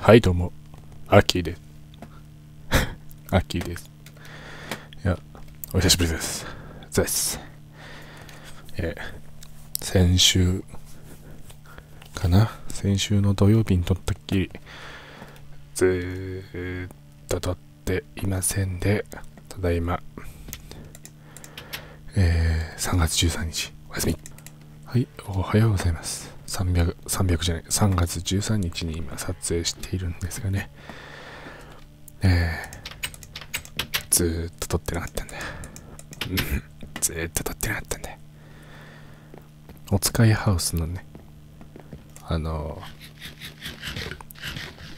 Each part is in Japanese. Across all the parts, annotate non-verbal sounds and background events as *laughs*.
はい、どうも。アッキーです。*laughs* アッキーです。いや、お久しぶりです。です。えー先週かな？先週の土曜日に撮ったっきり、ずーっと撮っていませんで、ただいま、えー3月13日、おやすみ。はい、おはようございます。300、じゃない、3月13日に今撮影しているんですがね、えー、ずーっと撮ってなかったんだよ。*laughs* ずーっと撮ってなかったんだよ。お使いハウスのね、あのー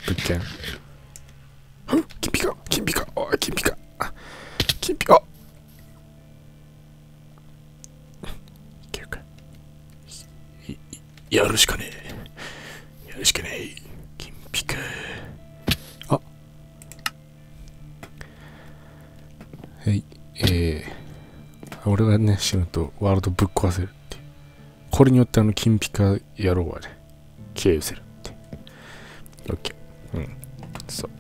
物件。金ピカ？金ピカ？おい、金ピカ。金ピカいけるかいいやるしかねえ。やるしかねえ。金ピカあはい、えー、俺がね、死ぬとワールドぶっ壊せるって。これによってあの金ピカ野郎はね、消え失せるって。オッケー。うん。そう。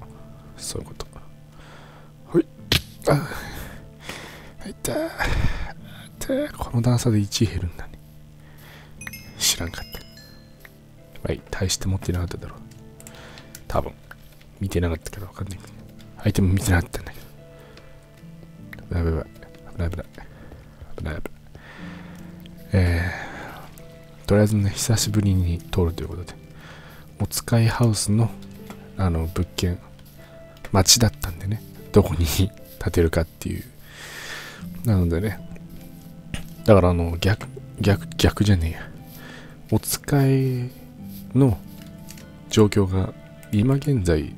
そういうこと。ほい。ああ。いた。あた。この段差で1減るんだね。知らんかった。はい。大して持ってなかっただろう。多分。見てなかったからわかんないけど。アイテム見てなかったんだけど。やばいやばい。危ない危ない。危ない危ない。えー、とりあえずね、久しぶりに通るということで、お使いハウスの、あの、物件、町だったんでね、どこに建てるかっていう。なのでね、だからあの、逆、逆、逆じゃねえや。お使いの状況が、今現在、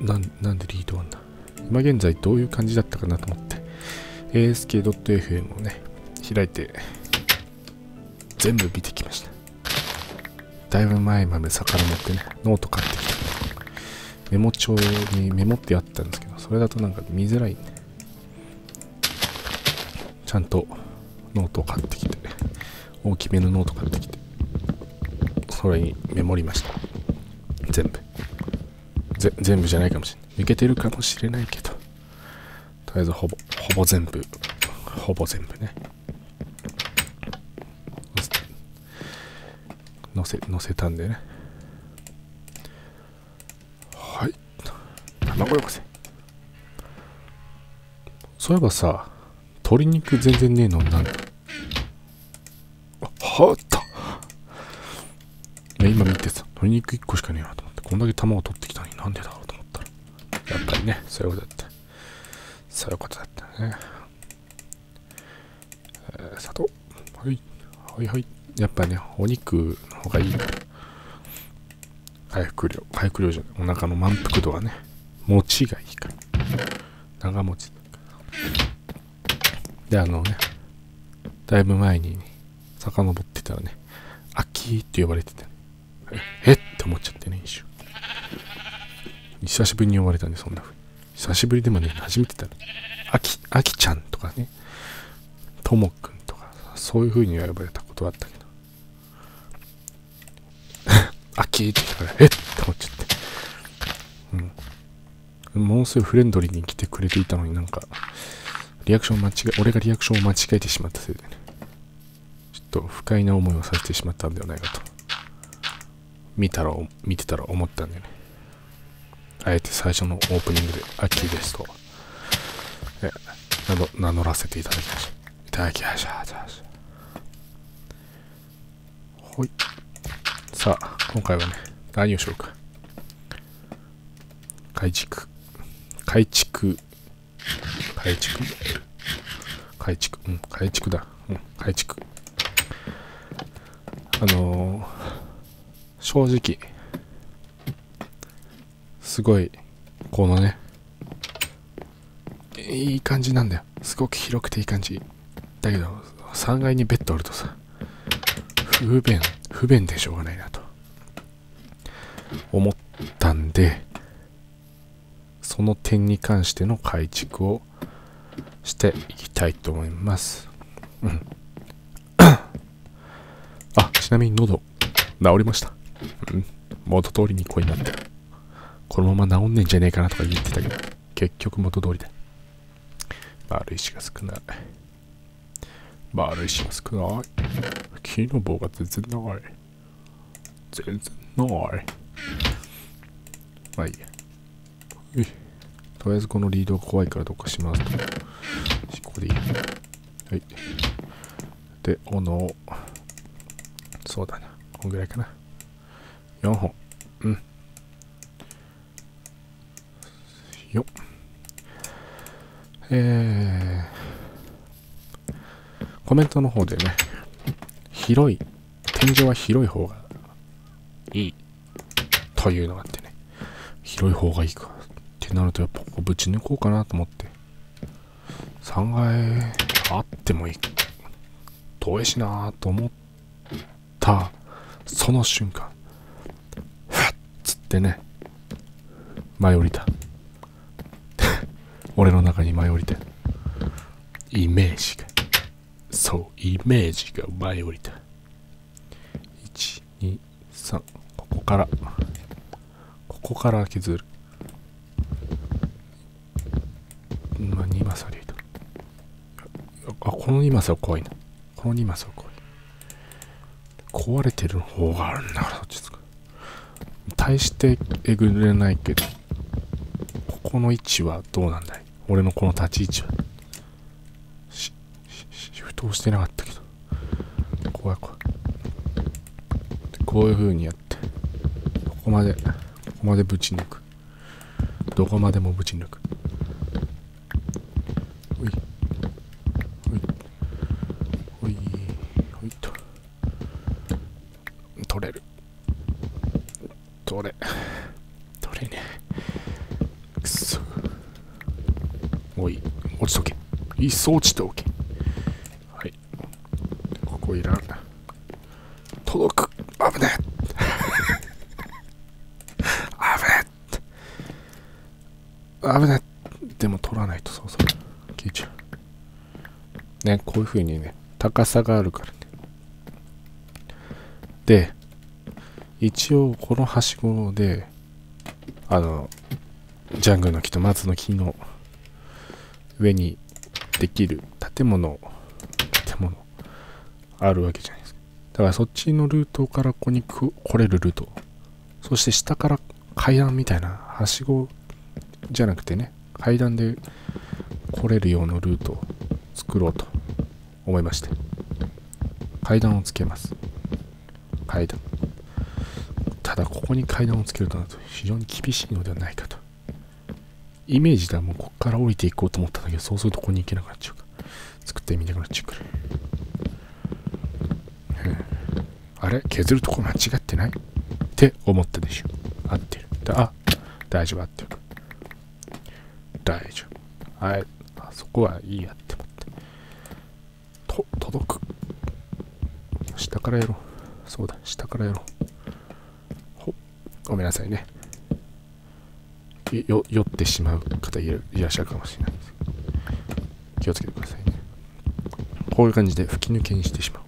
な、なんでリードワンだ？今現在どういう感じだったかなと思って、ask.fm をね、開いて、全部見てきました。だいぶ前まで遡ってね、ノート買ってきた。メモ帳にメモってあったんですけど、それだとなんか見づらいんで、ちゃんとノートを買ってきて、大きめのノート買ってきて、それにメモりました。全部。ぜ全部じゃないかもしれない。抜けてるかもしれないけど、とりあえずほぼ、ほぼ全部、ほぼ全部ね。載せ、載せたんでね。はい。卵よこせ。そういえばさ、鶏肉全然ねえのなんはっ、鶏肉1個しかねえなと思って、こんだけ卵取ってきたのになんでだろうと思ったら、やっぱりね、そういうことだった。そういうことだったね。えー、砂糖。はい。はいはい。やっぱね、お肉の方がいい。回復量。回復量じゃない。お腹の満腹度がね、餅がいいから。長持ち。で、あのね、だいぶ前に、ね、遡ってたらね、アッキーって呼ばれてて、えっ？て思っちゃってね、一瞬。久しぶりに呼ばれたんで、そんな風に。久しぶりでもね、初めてだ。あき、あきちゃんとかね、ともくんとか、そういう風に呼ばれたことはあったけど。*laughs* あきって言ったから、えって思っちゃって。うん。ものすごいフレンドリーに来てくれていたのになんか、リアクション間違え、俺がリアクションを間違えてしまったせいでね。ちょっと不快な思いをさせてしまったんではないかと。見たら、見てたら思ったんでね。あえて最初のオープニングで、アッキーですと、え、名乗名乗らせていただきました。いただきました。じゃあほい。さあ、今回はね、何をしようか。改築。改築。改築？改築。うん、改築だ。うん、改築。あのー、正直、すごい、このね、いい感じなんだよ。すごく広くていい感じ。だけど、3階にベッドあるとさ、不便、不便でしょうがないなと。思ったんで、その点に関しての改築をしていきたいと思います。うん。*coughs* あ、ちなみに喉、治りました。うん。元通りにこうになってる。このまま治んねえんじゃねえかなとか言ってたけど、結局元通りだ。丸石が少ない。丸石が少ない。木の棒が全然ない。全然ない。まあいいや。とりあえずこのリードが怖いからどっかしますと。ここでいい。はい。で、斧を、そうだな。こんぐらいかな。4本。うん。よっ。えー、コメントの方でね、広い、天井は広い方がいいというのがあってね、広い方がいいかってなるとやっぱここぶち抜こうかなと思って、3階あってもいい。遠いしなと思ったその瞬間、ってね、舞い降りた。*laughs* 俺の中に舞い降りてイメージが。そうイメージが舞い降りた123ここから。ここから削る。まあ2マスありとあこの2マスは怖いな。この2マスは怖い。壊れてる方があるんだからそっちつく大してえぐれないけどここの位置はどうなんだい？俺のこの立ち位置は。しシフトをしてなかったけど。怖い怖い。こういう風にやってここまでここまでぶち抜く。どこまでもぶち抜くほいほいほいほいと取れる取れ。取れねくそ。おい落ちとけ。いっそ落ちておけ。はい。ここいらん届く。危ねえ。*laughs* 危ねえ危ねえ。でも取らないとそうそう。消えちゃう。ねこういう風にね高さがあるからね。で一応このはしごであのジャングルの木と松の木の上にできる建物建物あるわけじゃないですか。だからそっちのルートからここに来れるルート。そして下から階段みたいなはしごじゃなくてね階段で来れるようなルートを作ろうと思いまして。階段をつけます。階段。だここに階段をつけるとなると非常に厳しいのではないかと。イメージではもうここから降りていこうと思ったんだけどそうするとここに行けなくなっちゃうか。作ってみたくなっちゃうから。あれ？削るとこ間違ってない？って思ったでしょ。合ってる。あ大丈夫合ってる。大丈夫。はい。あそこはいいやって思って。と届く。下からやろう。そうだ下からやろう。ごめんなさいね。酔ってしまう方いらっしゃるかもしれないです。気をつけてくださいね。こういう感じで吹き抜けにしてしまう。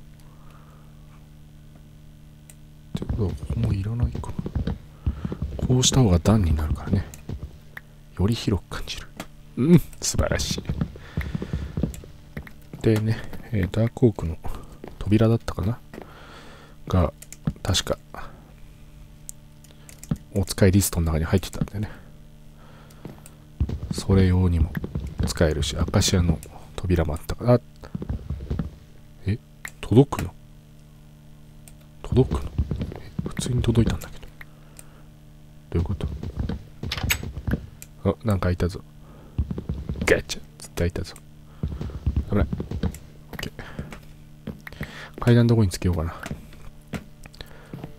ってことはここもいらないかな。こうした方が段になるからね。より広く感じる。うん素晴らしい。でね、えー、ダークオークの扉だったかな？が確かお使いリストの中に入ってたんでね。それ用にも使えるしアカシアの扉もあったからえ届くの？届くの？普通に届いたんだけど。どういうこと？あなんか開いたぞ。ガチャつって開いたぞ。危ない。OK 階段どこにつけようかな。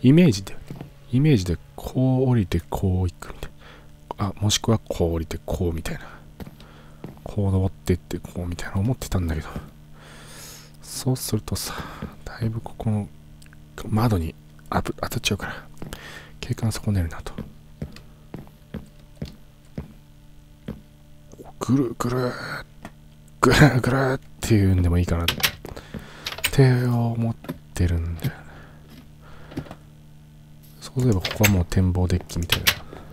イメージでイメージでこう降りてこう行くみたいな。あもしくはこう降りてこうみたいな。こう登ってってこうみたいな思ってたんだけど。そうするとさだいぶここの窓に当たっちゃうから景観損ねるなと。ぐるぐるぐるぐるっていうんでもいいかなって思ってるんだよそうすればここはもう展望デッキみたいな。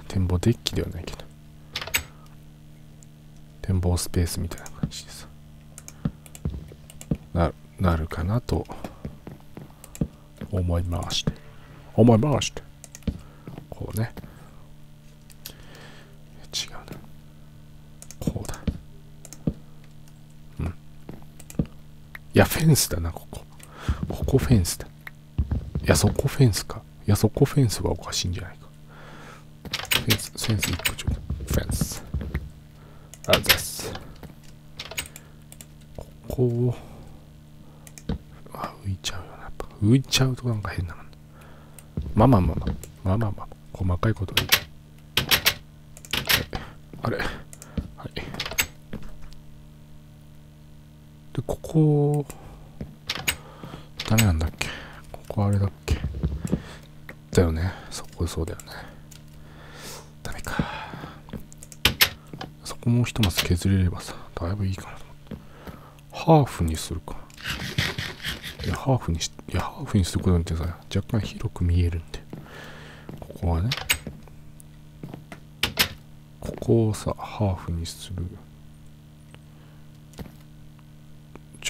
展望デッキではないけど。展望スペースみたいな感じです。ななるかなと思いまして。思いまして。こうね。違うな。こうだ。うん。いやフェンスだなここ。ここフェンスだ。いやそこフェンスか。やそこフェンスはおかしいんじゃないか。フェンスフェンス一個ちょうだい。フェンス。あざっす。ここをあ浮いちゃうよな。やっぱ浮いちゃうとなんか変なのまあまあまあまあ。まあまあまあ。細かいことはいいあれ？はい。でここダメなんだっけここあれだっけだよね。そこそうだよね。ダメか。そこもう一マス削れればさだいぶいいかなと思って。ハーフにするか。いやハーフにしいやハーフにすることによってさ若干広く見えるんで。ここはね。ここをさハーフにする。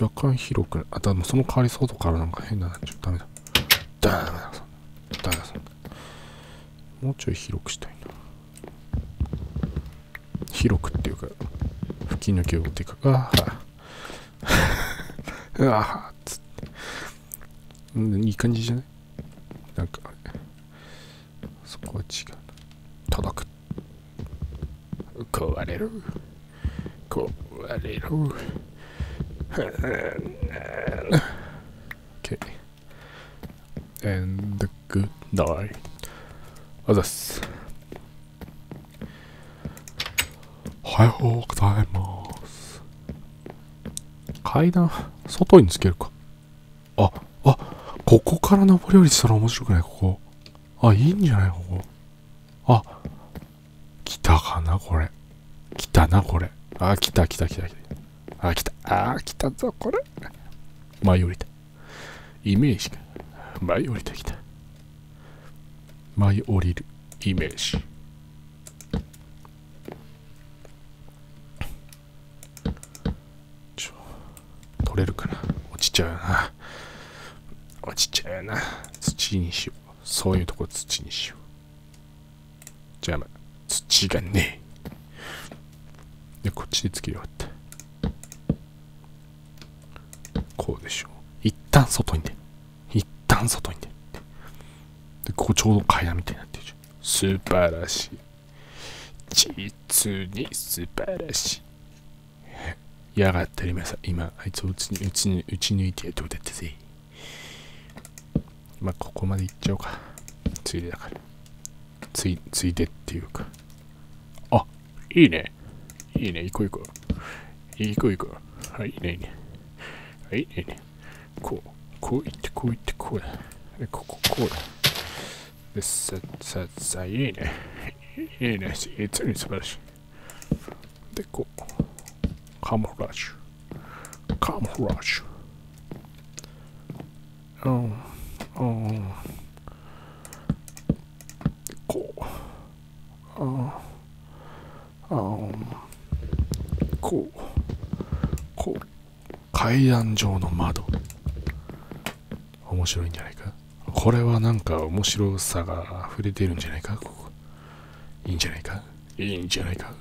若干広くあでもその代わり外からなんか変ななっちゃうダメだ。ダメだそんなダメだそんなもうちょい広くしたいな。広くっていうか吹き抜けをっていうかああうわつって。うんいい感じじゃない？なんかそこは違う叩く。壊れる。壊れる。外につけるか。あ、あ、ここから登り降りしたら面白くないここ。あ、いいんじゃないここ。あ、来たかなこれ。来たな、これ。あ、来た来た来た来た。あ、来た。あ、来たぞ、これ。舞い降りた。イメージが。舞い降りてきた。舞い降りるイメージ。ちょ、取れるかな落ちちゃうよな。落ちゃうよな。土にしよう。そういうとこ土にしよう。じゃあ、まあ、土がねえ。で、こっちでつけようって。こうでしょう。一旦外に出る。一旦外に出る。で、ここちょうど階段みたいになってるじゃん。素晴らしい。実に素晴らしい。やがったり今さ、今、あいつを打ち打ち打ち抜いてやるとこだったぜ。まあ、ここまで行っちゃおうか。ついでだから。つい、ついでっていうか。あ、いいね。いいね、行こう行こう。行こう行こう。はい、いいね、いいね。はい、いいね。こう、こう行って、こう行って、こうだ。で、ここ、こうだ。で、さ、さ、さ、いいね。いいね。実に素晴らしい。で、こう、カモフラージュ。カモフラージュ。うん、うん。こう。ああ、こう、こう。階段状の窓。面白いんじゃないか？これはなんか面白さが溢れてるんじゃないか？いいんじゃないか？いいんじゃないか？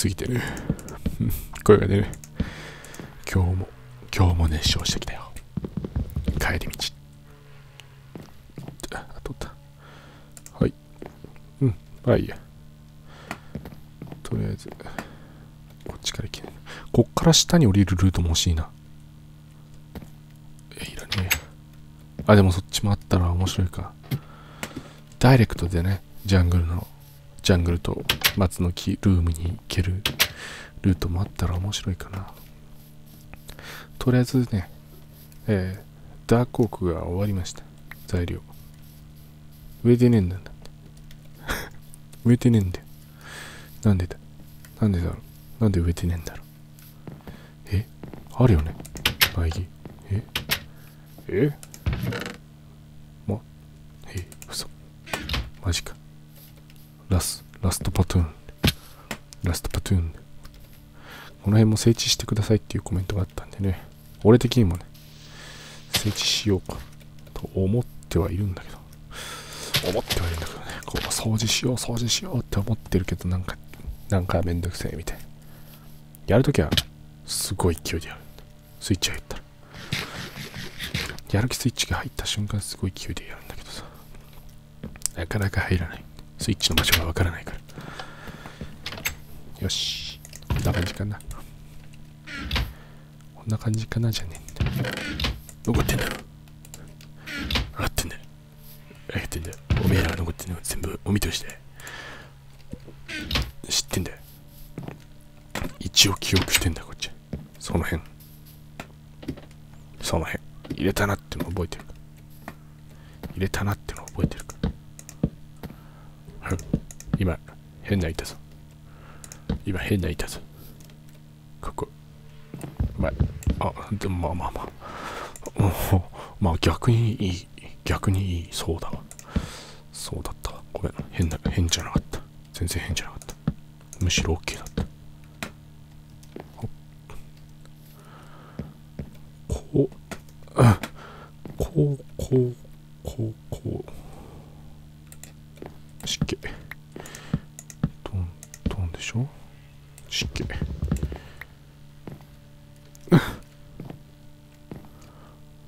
すぎてる。声が出る。今日も、今日も熱唱してきたよ。帰り道。あ、通った。はい。うん、まあいいや。とりあえず、こっちから来てこっから下に降りるルートも欲しいな。いらねえ。あ、でもそっちもあったら面白いか。ダイレクトでね、ジャングルのジャングルと松の木ルームに行けるルートもあったら面白いかな。とりあえずね、えー、ダークオークが終わりました。材料。植えてねえんだ。*laughs* 植えてねえんだよ。なんでだ？なんでだろう？なんで植えてねえんだろう？え？あるよね？苗木。え？え？ま、え、嘘。マジか。ラス、ラストパトゥーン。ラストパトゥーン。この辺も整地してくださいっていうコメントがあったんでね。俺的にもね、整地しようかと思ってはいるんだけど。思ってはいるんだけどね。こう、掃除しよう、掃除しようって思ってるけど、なんか、なんかめんどくせえみたいな。やるときは、すごい勢いでやる。スイッチ入ったら。やる気スイッチが入った瞬間、すごい勢いでやるんだけどさ。なかなか入らない。スイッチの場所がわからないから。よし。こんな感じかな。こんな感じかなじゃねえんだ。残ってんだろ。上がってんだよ。上がってんだよ。おめえらが残ってんの全部お見通しで。知ってんだよ。一応記憶してんだ、こっち。その辺。その辺。入れたなっての覚えてる入れたなっての覚えてるか今、変な板ぞ。今、変な板ぞ。ここ。まあ、あ、でもまあまあまあ。まあ *laughs* 逆にいい。逆にいい。そうだ。そうだったわ。ごめん。変な、変じゃなかった。全然変じゃなかった。むしろ OK た。こう、あこう、こう、こう、こう。湿気。トン、トンでしょ湿気。ま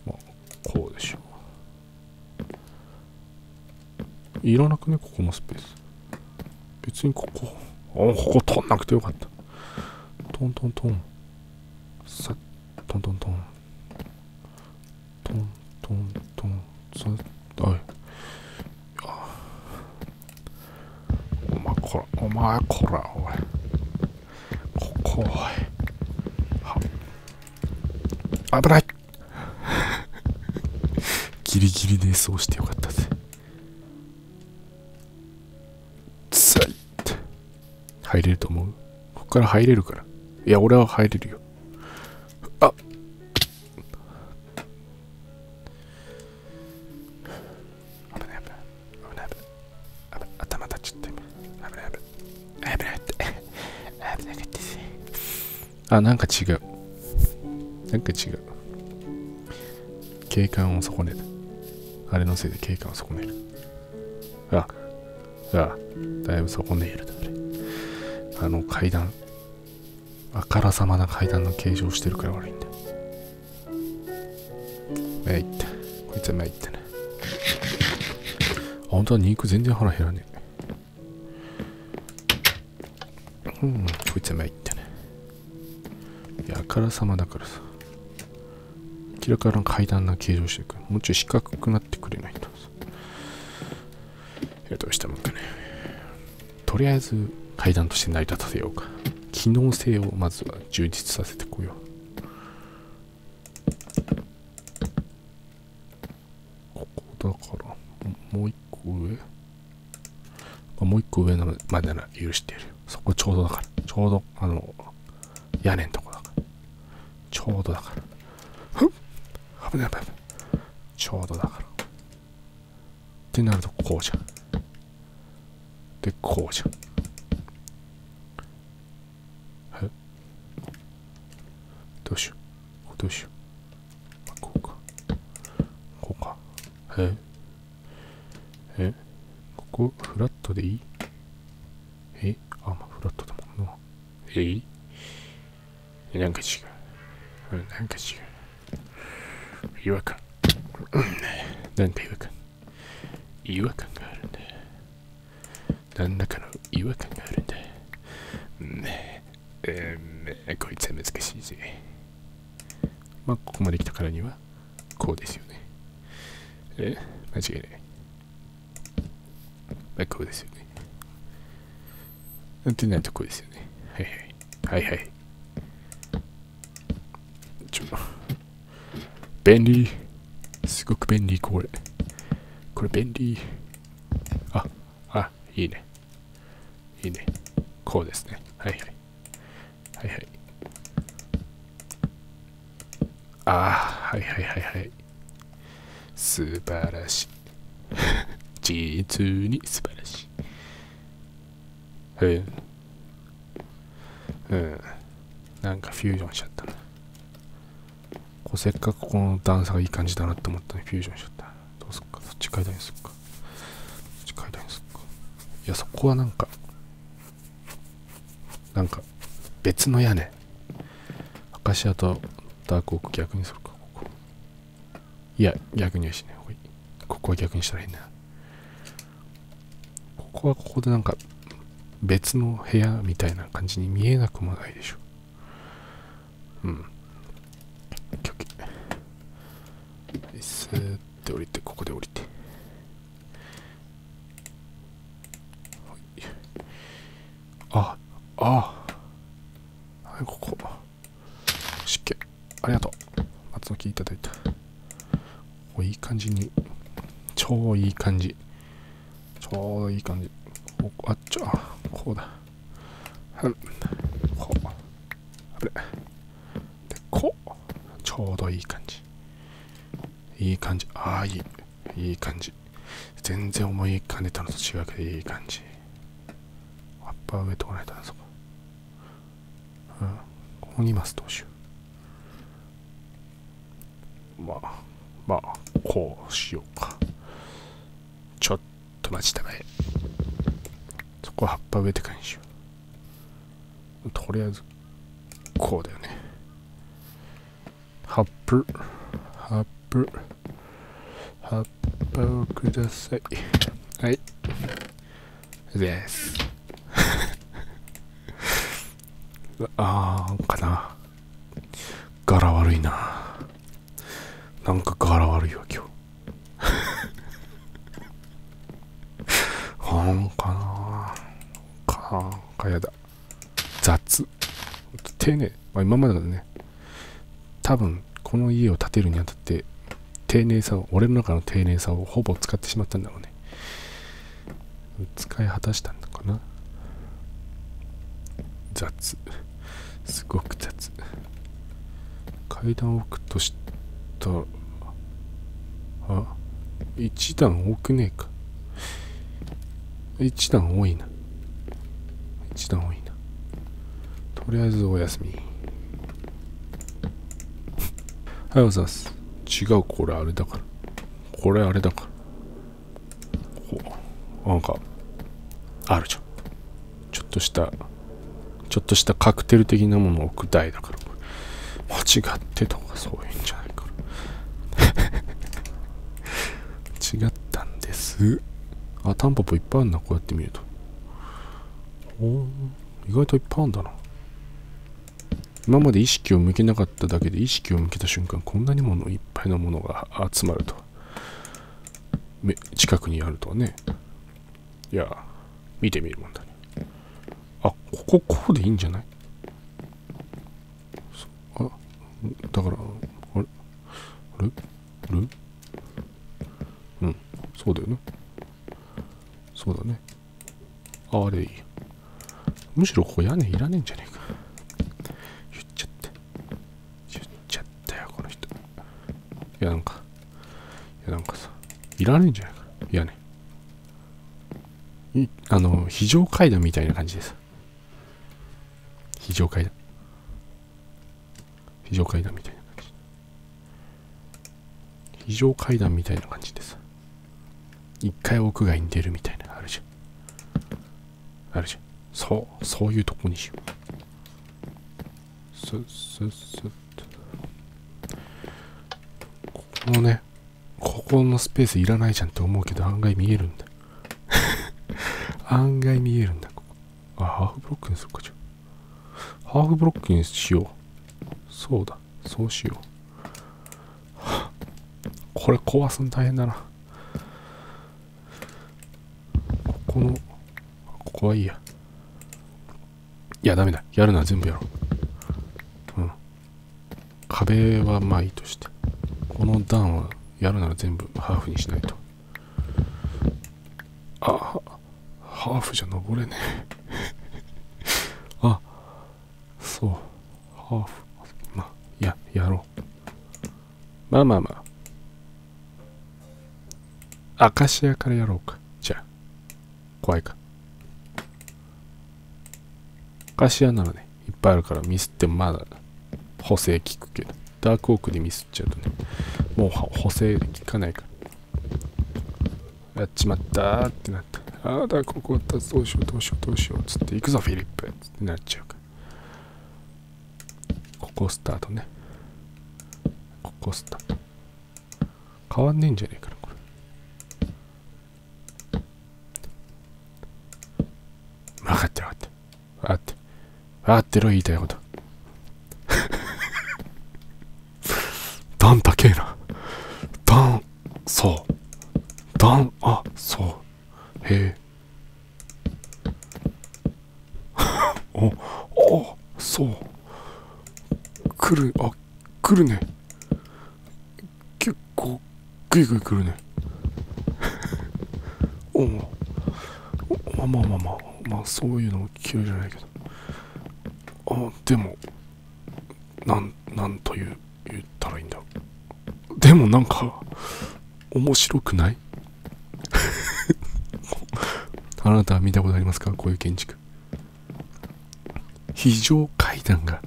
あ、こうでしょいらなくね、ここのスペース。別にここ、あ、ここ取んなくてよかった。トントントン。さ、トントントン。トントントン。さおい。お前こらお前こらおい。ここおい。危ない。ギリギリでそうしてよかった。入れると思う。ここから入れるから。いや俺は入れるよ。あ。っ!頭立ちって。あ、なんか違う。なんか違う。景観を損ねる。あれのせいで景観を損ねる。あ、あ、だいぶ損ねる、あの階段、あからさまな階段の形状してるから悪いんだ。まいった。こいつはまいったね。あ、本当は肉全然腹減らねえ。うん、こいつはまいった。あからさまだからさ明らかな階段な形状してるからもうちょい四角くなってくれないとさいやどうしたもんかねとりあえず階段として成り立たせようか機能性をまずは充実させてこようここだからもう一個上？もう一個上のまでなら許してやるそこちょうどだからちょうどあの屋根のとこだからちょうどだから。ふっ危ない危ない。ちょうどだから。ってなるとこうじゃん。で、こうじゃん。えどうしよう。どうしよう。こうか。こうか。え？え？ここフラットでいい？え？あ、まあフラットだもんな。え？なんか違う。なんか違う。違和感。なんか違和感。違和感があるんだ。何らかの違和感があるんだ。ねえー、こいつは難しいぜ。まあ、ここまで来たからには、こうですよね。え間違いない。まあ、こうですよね。なんてないとこうですよね。はいはい。はいはい。ちょ、便利。すごく便利、これ。これ便利。あ、あ、いいね。いいね。こうですね。はいはい。はいはい。ああ、はいはいはいはい。素晴らしい。*laughs* 実に素晴らしい。うん。うん。なんかフュージョンしちゃったな。こうせっかくこの段差がいい感じだなって思ったのにフュージョンしちゃった。どうすっか？そっち階段にすっか？そっち階段にすっか？いや、そこはなんか、なんか別の屋根。アカシアとダークオーク逆にするか、ここ。いや、逆にはしない方がいい。ここは逆にしたらいいんだよ。ここはここでなんか別の部屋みたいな感じに見えなくもないでしょ。うん。オッケーオッケースーって降りて、ここで降りて。あ、あ、はい、ここ。ありがとう。松の木いただいた。おいい感じに。超いい感じ。ちょうどいい感じ。あっちょ、こうだ。うん。こう。あれ。で、こう。ちょうどいい感じ。いい感じ。ああ、いい。いい感じ。全然思い浮かねたのと違うけどいい感じ。葉っぱ植えとかないとな、そこ。うん。ここにいます、どうしよう。まあ、まあ、こうしようか。ちょっと待ちたまえ。そこは葉っぱ植えてからにしよう。とりあえず、こうだよね。葉っぱ、葉っぱ、葉っぱをください。はい。です。*laughs* あー、かな。柄悪いな。なんか柄悪いわ、今日。*laughs* なんかなかなんかやだ。雑。丁寧。まあ、今までのね、多分、この家を建てるにあたって、丁寧さを、俺の中の丁寧さをほぼ使ってしまったんだろうね。使い果たしたのかな雑。すごく雑。階段を置くとしたら、あ、一段多くねえか。一段多いな。一段多いな。とりあえずおやすみ。はい、おざす。違う、これあれだから。これあれだから。こう、なんか、あるじゃん。ちょっとした、ちょっとしたカクテル的なものを置く台だから。間違ってとかそういうんじゃないから。違ったんです。あ、タンポポいっぱいあるな、こうやって見ると。お意外といっぱいあるんだな。今まで意識を向けなかっただけで意識を向けた瞬間、こんなにものいっぱいのものが集まると。近くにあるとはね。いや、見てみるもんだね。あ、ここ、こうでいいんじゃない？あ、だから、あれ？あれ？あれ、そうだよね。そうだね。あれいい。むしろここ屋根いらねえんじゃねえか。言っちゃった。言っちゃったよ、この人。いや、なんか、いや、なんかさ、いらねえんじゃないか。屋根。いあの、非常階段みたいな感じです。非常階段。非常階段みたいな感じ。非常階段みたいな感じで。一回屋外に出るみたいなあるじゃん。あるじゃん。そう、そういうとこにしよう。スッスッスッと。ここのね、ここのスペースいらないじゃんって思うけど案外見えるんだ。*laughs* 案外見えるんだ、ここ。あ、ハーフブロックにするか、じゃハーフブロックにしよう。そうだ、そうしよう。*laughs* これ壊すの大変だな。ここの、こはいいや。いや、ダメだ。やるのは全部やろう。うん。壁はまあいいとして。この段はやるなら全部ハーフにしないと。あ、ハーフじゃ登れねえ。*laughs* あ、そう。ハーフ。まあい、や、やろう。まあまあまあ。アカシアからやろうか。じゃあ。怖いか。アカシアならね、いっぱいあるからミスってまだ補正効くけど。ダークオークでミスっちゃうとね、もう補正効かないから。やっちまったってなって。ああだ、ここだ、どうしよう、どうしよう、どうしよう、つって、行くぞ、フィリップってなっちゃうから。ここスタートね。ここスタート。変わんねえんじゃねえかな、これ。分かってる、分かってる。分かって。分かってろ、言いたいこと。段高えな。段、そう。段、あ、そう。へえ。*laughs* お、お、そう。来る、あ、来るね。結構、ぐいぐい来るね。*laughs* おまあまあまあまあ、まあそういうの嫌いじゃないけど。あ、でも、なん、なんという、言ったらいいんだ。でもなんか、面白くない？*laughs* あなたは見たことありますか？こういう建築。非常階段が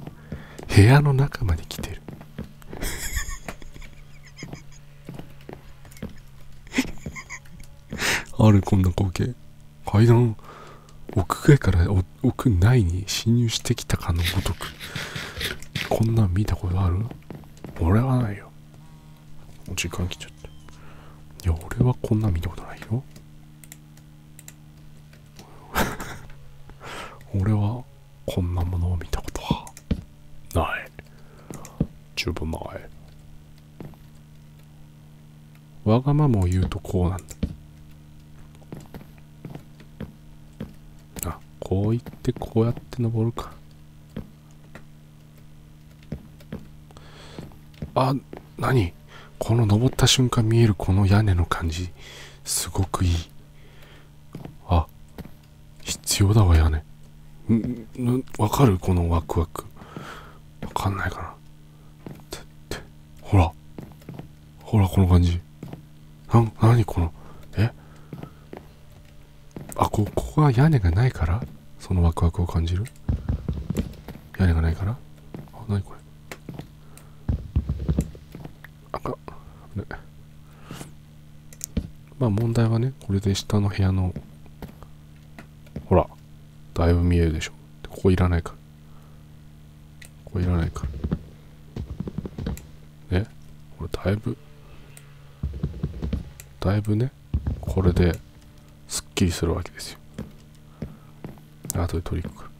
部屋の中まで来てる。*laughs* あるこんな光景。階段、屋外から屋内に侵入してきたかのごとく。こんなん見たことある？俺はないよ。時間来ちゃった。いや、俺はこんなん見たことないよ。*laughs* 俺はこんなものを見たことはない十分ないわがままを言うとこうなんだあこう言ってこうやって登るか。あ何？この登った瞬間見えるこの屋根の感じ。すごくいい。あ必要だわ屋根。んわかる？このワクワク。わかんないかな。ってほら。ほらこの感じ。な何この？え？あこここは屋根がないから？そのワクワクを感じる？屋根がないから？あ何これ？あかね。まあ問題はねこれで下の部屋のほらだいぶ見えるでしょ。ここいらないか。らここいらないか。らね。これだいぶだいぶねこれですっきりするわけですよ。後で取り行く。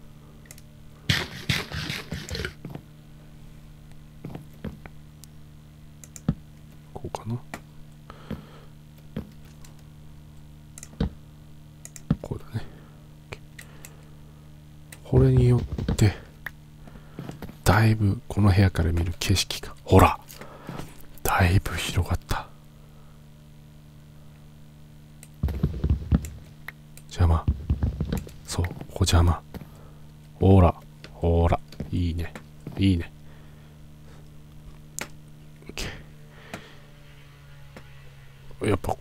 かこうかなこれによってだいぶこの部屋から見る景色がほらだいぶ広がった邪魔そうここ邪魔ほらほらいいねいいねやっぱ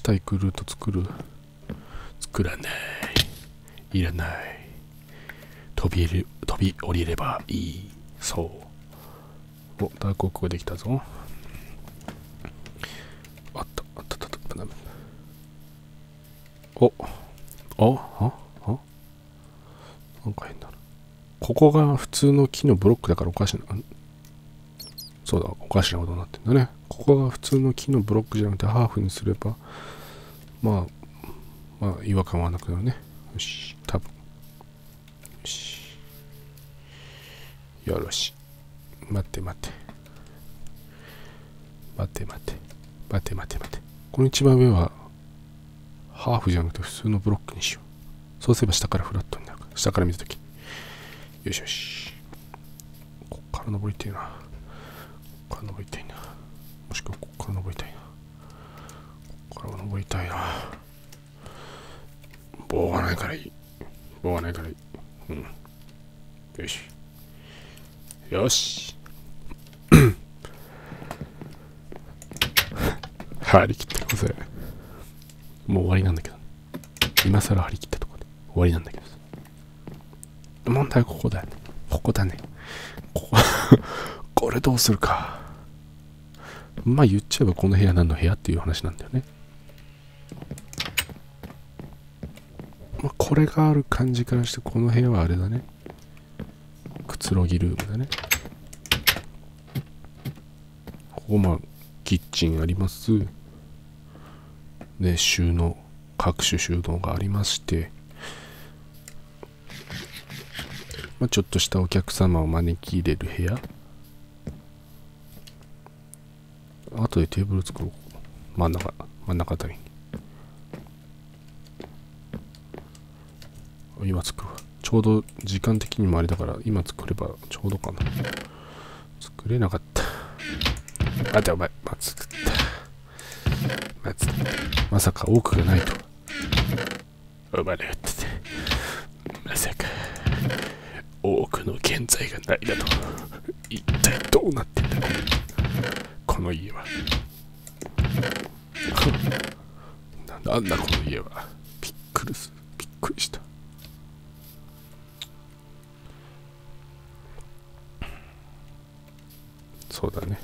こっから下行くルート作る？作らない。いらない。飛びる飛び降りればいい。そう。おダークオークができたぞ。あった。あった。あった。あった。おおああ。なんか変だな。ここが普通の木のブロックだからおかしなそうだ。おかしなことになってんだね。こが普通の木のブロックじゃなくてハーフにすればまあまあ違和感はなくなるねよし多分よしよろし待って待って待って待って待って待て待て。この一番上は、ハーフじゃなくて普通のブロックにしよう。そうすれば下からフラットになるか。下から見たとき。よしよし。こっから登りたいな。こっから登りたいな。もしくはこっから登りたいな。こっから登りたいな。棒がないからいい。棒がないからいい。うん。よし。よし。*coughs* 張り切ってください。もう終わりなんだけど。今更張り切ったとこで終わりなんだけど。問題はここだよ。ここだね。ここ *laughs* これどうするか。まあ言っちゃえばこの部屋何の部屋っていう話なんだよね。まあこれがある感じからしてこの部屋はあれだね。くつろぎルームだね。ここまあキッチンあります。で収納各種収納がありまして、まあ、ちょっとしたお客様を招き入れる部屋あとでテーブル作ろう。真ん中真ん中あたりに。今作るわ。ちょうど時間的にもあれだから今作ればちょうどかな。作れなかった。待てお前。まずったまずまさか多くがないと生まれやってて。まさか多くの現在がないだと一体どうなってんだこのこの家は。*laughs* なんだこの家は。びっくりすびっくりした。そうだね。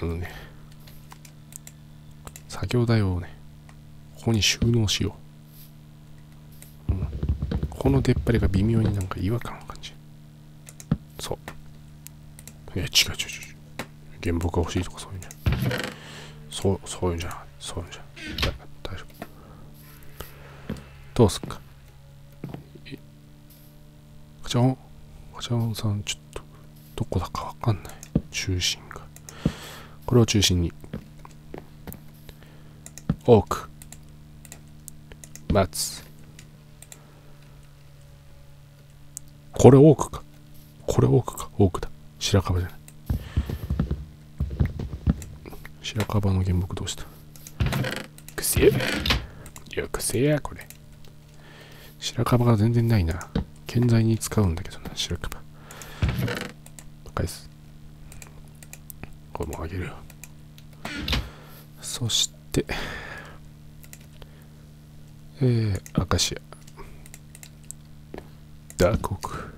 あのね。作業台をねここに収納しよう、うん、この出っ張りが微妙になんか違和感を感じるそういや違う違う違う。原木が欲しいとかそういうんじゃ。そうそういうんじゃ。ないそういうんじゃ。ない大丈夫。どうすっか。いかちゃんかちゃんさんちょっとどこだかわかんない。中心が。これを中心に。オーク松これオークか。これオークか。オークだ。白樺じゃない。白樺の原木どうした？くせえよくせえやこれ。白樺が全然ないな。建材に使うんだけどな白樺。返す。これもあげるよ。そしてえー、アカシア。ダークオーク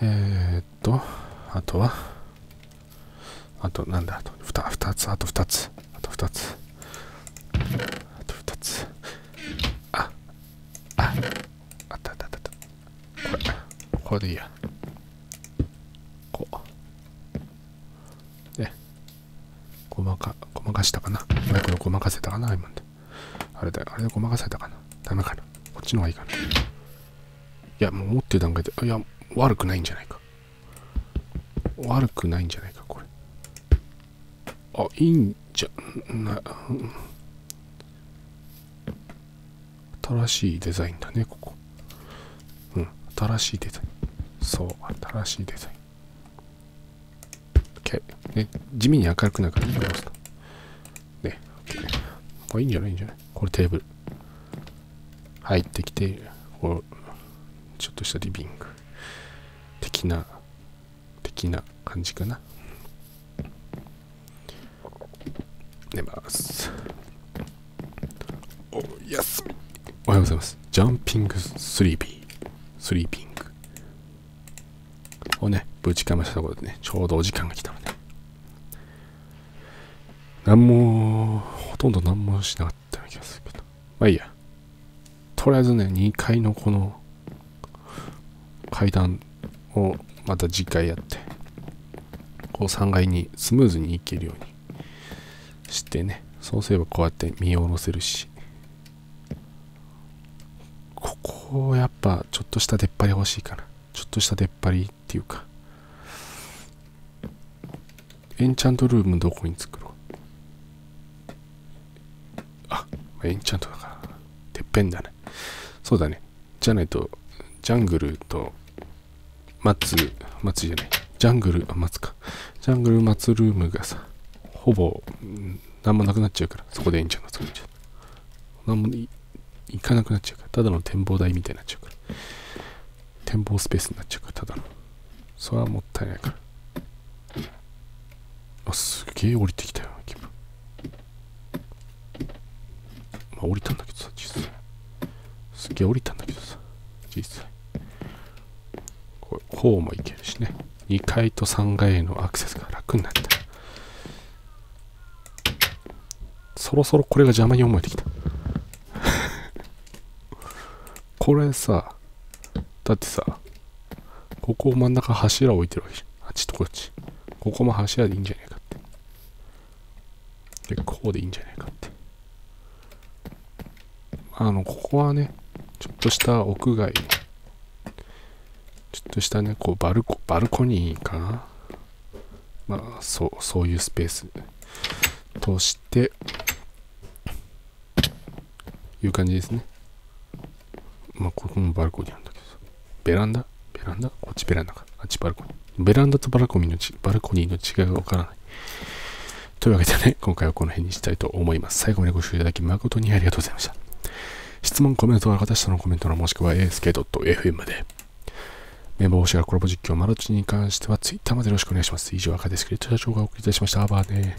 え、っとあとは？あとなんだ？あと 2, 2つ？あと2つ？あと2つ？あと2つ？あああったあったあったあった。これこれでいいや。こう。でごまかごまかしたかな？マイクでごまかせたかな？今で。あれだあれでごまかせたかな？ダメかな？こっちの方がいいかな？いやもう持ってる段階でいや悪くないんじゃないか。悪くないんじゃないかこれ。あいいんじゃなうん。新しいデザインだねここ。うん新しいデザイン。そう新しいデザイン。OK ね地味に明るくなるからねクロスとね OK これいいんじゃない？いいんじゃない？これテーブル。入ってきてちょっとしたリビング。的な的な感じかな。寝ます。おやすみ。おはようございます。ジャンピングスリーピースリーピングをねぶちかましたところでねちょうどお時間が来たので。何もほとんど何もしなかった。気がするけどまあいいや。とりあえずね2階のこの階段をまた次回やってこう3階にスムーズに行けるようにしてね。そうすればこうやって見下ろせるし。こここやっぱちょっとした出っ張り欲しいかな。ちょっとした出っ張りっていうか。エンチャントルームどこに作ろうあ、エンチャントだから。てっぺんだね。そうだね。じゃないとジャングルと松松じゃない。ジャングルあ松か。ジャングル松ルームがさほぼ、うんなんもなくなっちゃうから。そこでエンチャンが作れちゃう。なんもい行かなくなっちゃうから。ただの展望台みたいになっちゃうから。展望スペースになっちゃうから。ただの。それはもったいないから。あすげえ降りてきたよ気分ま降りたんだけどさ実際。すげえ降りたんだけどさ実際。こうこうも行けるしね。2階と3階へのアクセスが楽になった。そろそろこれが邪魔に思えてきた。*laughs* これさだってさここ真ん中柱置いてるわけじゃん。あっちとこっち。ここも柱でいいんじゃないかって。でこうでいいんじゃないかって。あのここはねちょっとした屋外。ちょっとしたねこうバルコバルコニーかな。まあそうそういうスペースとしていう感じですね。まあここもバルコニーなんだけど。ベランダ？ベランダ？こっちベランダか。あっちバルコニー。ベランダとバルコニーのちバルコニーの違いがわからない。というわけでね、今回はこの辺にしたいと思います。最後までご視聴いただき誠にありがとうございました。質問、コメントは私とのコメントのもしくは ask.fm で。メンバー推しがコラボ実況、マルチに関しては Twitter までよろしくお願いします。以上、赤です。クリット社長がお送りいたしました。バーね